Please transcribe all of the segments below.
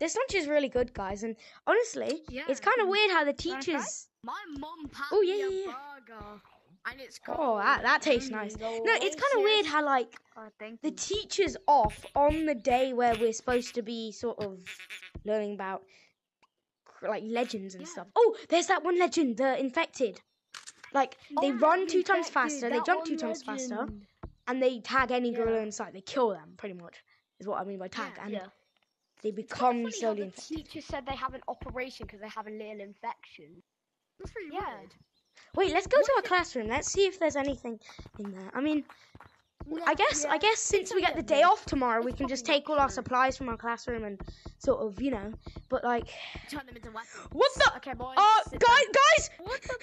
this lunch is really good, guys. And honestly, Yeah, it's kind of mm. weird how the teachers. My mom packed Oh, yeah, yeah, yeah. burger, and it's Oh, that, that tastes nice. No, it's kind of weird how like Oh, the teacher's off on the day where we're supposed to be sort of learning about like legends and Yeah. stuff. Oh, there's that one legend, the infected. Like they Oh, run two times faster, they jump two times faster, and they tag any gorilla Yeah. in sight. They kill them, pretty much, is what I mean by tag. Yeah, and yeah. They become funny how slowly the infected. teacher said they have an operation because they have a little infection. That's pretty Yeah. weird. Wait, let's go to our classroom. Let's see if there's anything in there. I mean, I guess I guess since we get the day off tomorrow, we can just take all our supplies from our classroom and sort of, you know. But like, Turn them into weapons. what the? Okay, boys. Uh, oh, guys, down. guys! What the?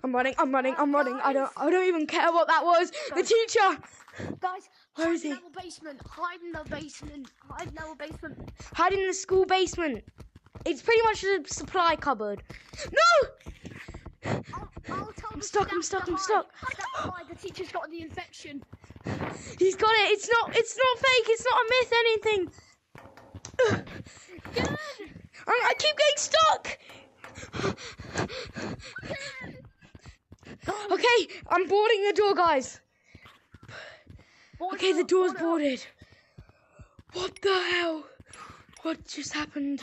I'm running. I'm running. I'm running. I don't. I don't even care what that was. The teacher. guys, Where is Hide in he? our basement. Hide in the basement. Hide in our basement. Hiding in the school basement. It's pretty much a supply cupboard. No! I'll, I'll tell I'm the stuck, I'm stuck, I'm stuck. Oh Why the teacher's got the infection. He's got it. It's not. It's not fake. It's not a myth. Anything. Good. I, I keep getting stuck. Okay, I'm boarding the door, guys. Okay, the door's boarded. What the hell? What just happened?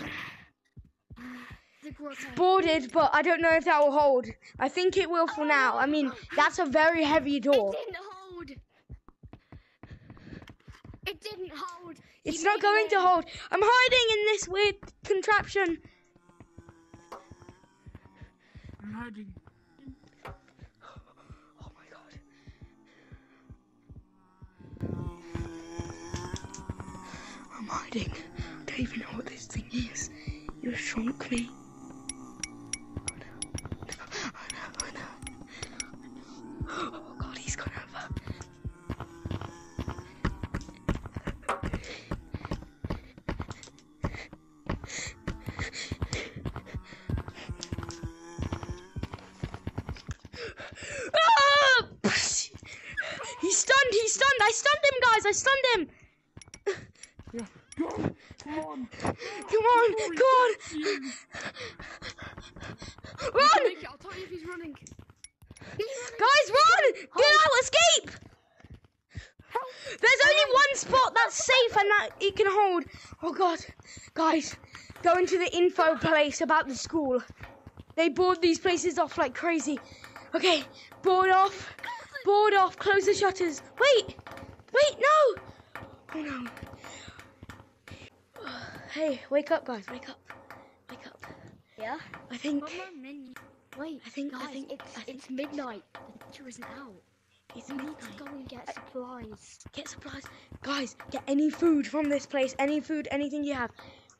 Boarded, but I don't know if that will hold. I think it will for now. I mean, that's a very heavy door. It didn't hold. It didn't hold. It's He not going it to hold. I'm hiding in this weird contraption. I'm hiding. Oh my god. I'm hiding. I don't even know what this thing is. You shrunk me. Ah! He's stunned, he's stunned. I stunned him, guys. I stunned him. Yeah. Come on. Come on, come on. Run! I'll tell you if he's running. Guys, run! Get out, escape! There's only one spot that's safe and that it can hold. Oh god. Guys, go into the info place about the school. They board these places off like crazy. Okay, board off. Board off. Close the shutters. Wait! Wait, no! Oh no. Hey, wake up, guys. Wake up. Wake up. Yeah. I think Wait, I think- I think- it's I think- it's midnight. The teacher isn't out. it's We need midnight. to go and get uh, supplies. Get supplies, guys. Get any food from this place. Any food, anything you have.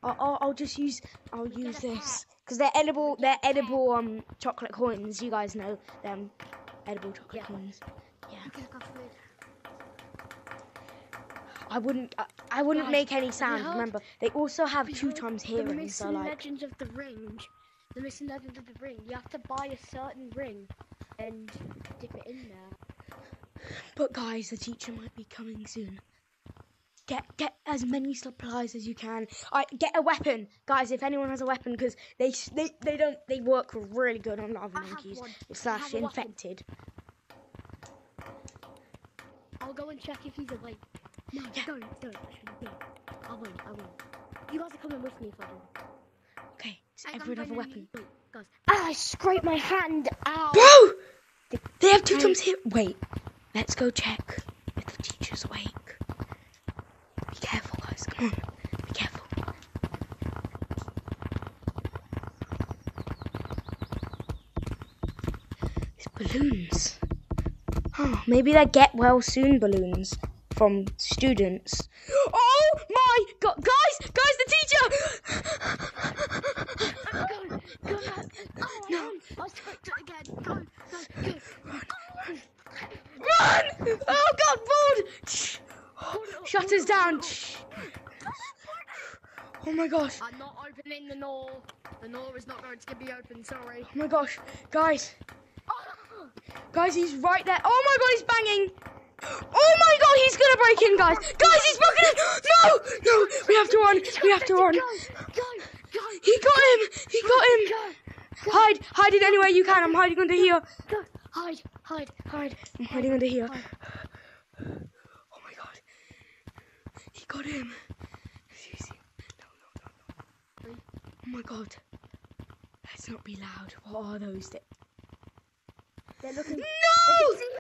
I'll, I'll, I'll just use. I'll use get a this because they're edible. They're edible um chocolate coins. You guys know them. Edible chocolate Yeah. coins. Yeah. Okay, got food. I wouldn't. I, I wouldn't Guys, make any sound. Remember, they also have two times The hearing. missing So like, legends of the ring. The missing legends of the ring. You have to buy a certain ring and dip it in there. but guys, the teacher might be coming soon. Get get as many supplies as you can. I get a weapon, guys. If anyone has a weapon, because they they they don't they work really good on lava I monkeys slash infected. I'll go and check if he's awake. No, Yeah. don't, don't, actually, don't. I won't, I won't. You guys are coming with me if I do. Okay, does I everyone have a weapon? Wait, guys. Ah, I scraped my hand. Ow. Bro! They have two times here. Wait, let's go check if the teacher's awake. Be careful, guys. Come on, be careful. These balloons. Oh, maybe they're get well soon balloons from students. Oh my god, guys, guys, the teacher! Go, go, guys. Oh, No. I scraped it again. Go, go, go. Run! Oh god, board! Shutters down. Oh my gosh. I'm not opening the door. The door is not going to be open. Sorry. Oh my gosh. Guys. Guys, he's right there. Oh my god, he's banging. Oh my god, he's gonna break in, guys. Guys, he's broken in. No, no, we have to run. We have to run. Go, go, go, He got him. He got him. go, Hide, hide it anywhere you can. I'm hiding under here. go. Hide, hide, hide. I'm hiding under here. Hide. Oh my god. He got him. Seriously. No, no, no, no. Oh my god. Let's not be loud. What are those? They- They're looking. No!